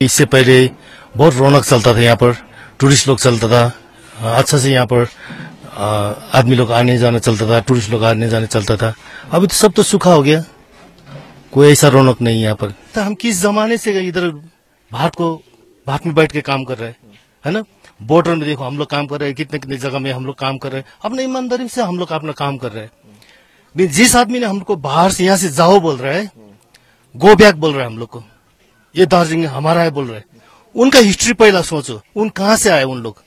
इससे पहले बहुत रौनक चलता था यहाँ पर, टूरिस्ट लोग चलता था अच्छा से यहाँ पर आदमी लोग आने जाने चलता था, टूरिस्ट लोग आने जाने चलता था। अभी तो सब तो सूखा हो गया। कोई ऐसा रौनक नहीं यहाँ पर। तो हम किस जमाने से इधर भारत को, भारत में बैठ के काम कर रहे हैं, है ना? बॉर्डर में देखो, हम लोग काम कर रहे हैं, कितने कितने जगह में हम लोग काम कर रहे हैं। अपने ईमानदारी से हम लोग अपना काम कर रहे हैं। जिस आदमी ने हमको बाहर से यहाँ से जाओ बोल रहा है, गो बैक बोल रहा है हम लोग को। ये दार्जिलिंग हमारा है बोल रहे उनका हिस्ट्री पहला सोचो। उन कहाँ से आए उन लोग?